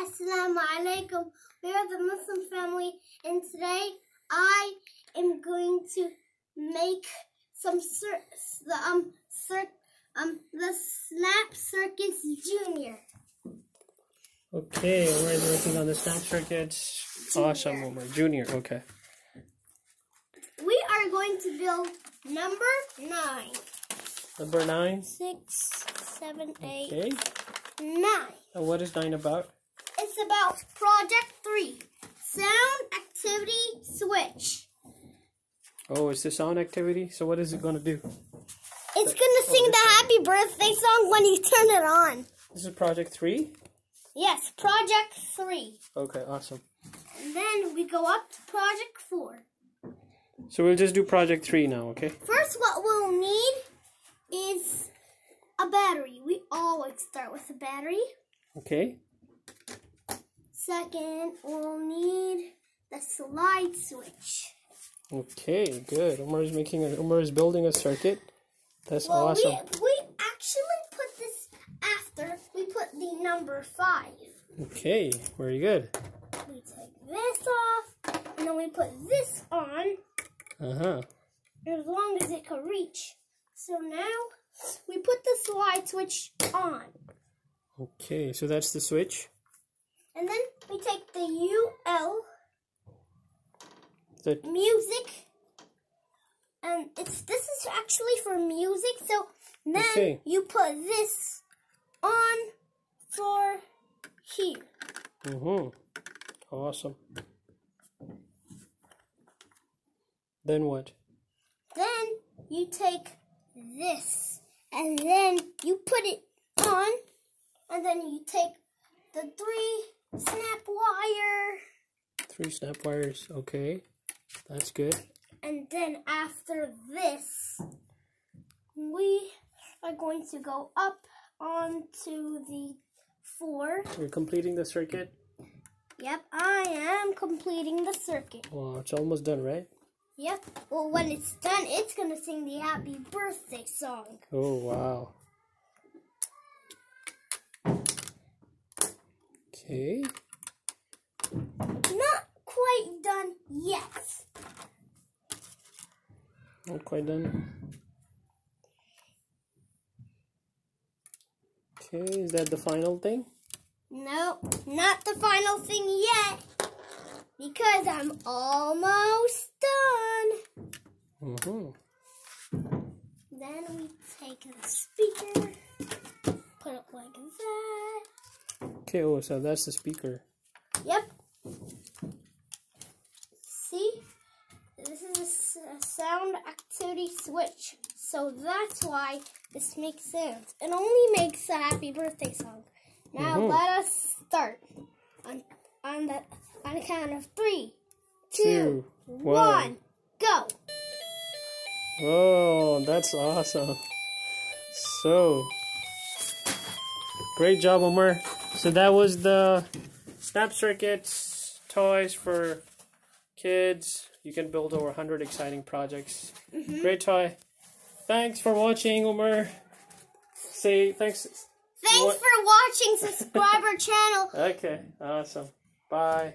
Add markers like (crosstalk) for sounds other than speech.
Assalamu alaikum. We are the Muslim family, and today I am going to make some cir- the um cir- um the Snap Circuits Junior. Okay, we're working on the snap circuits. Awesome, Umar. Junior, okay. We are going to build number nine. Number nine. Six, seven, eight, Okay. nine. And what is nine about? About Project Three. Sound Activity Switch. Oh, it's the sound activity. So what is it gonna do? It's gonna sing the happy birthday song when you turn it on. This is project three. Yes, Project 3. Okay, awesome. And then we go up to Project 4. So we'll just do project three now, okay? First, what we'll need is a battery. We always start with a battery. Okay. Second, we'll need the slide switch. Okay, good. Umar is making a Umar is building a circuit. That's Well, awesome. we, we actually put this after we put the number 5. Okay, very good. We take this off, and then we put this on. Uh huh. as long as it could reach. So now we put the slide switch on. Okay, so that's the switch. And then we take the UL The music. And it's this is actually for music. So then Okay. you put this on for here. mm-hmm. Awesome. Then what? Then you take this and then you put it on and then you take the three snap wire Three snap wires. Okay, that's good. And then after this, we are going to go up onto the four. We're completing the circuit. Yep, I am completing the circuit. Wow, it's almost done, right? Yep. Well, when it's done, it's going to sing the happy birthday song. Oh wow. Okay. Not quite yet. Not quite done. Okay, is that the final thing? No, not the final thing yet. Because I'm almost done. Mm-hmm. Then we take the speaker, put it like that. Okay, oh, so that's the speaker. Yep. See? This is a s- activity switch. So that's why this makes sense. It only makes a happy birthday song. Now Mhm. let us start. On on the on the count of three, two, Two, one, one. go. Oh, that's awesome. So, great job, Umar. So that was the Snap Circuits toys for kids. You can build over 100 exciting projects. Mm-hmm. Great toy. Thanks for watching, Umar. Say thanks. Thanks What- for watching. Subscribe our (laughs) channel. Okay, awesome. Bye.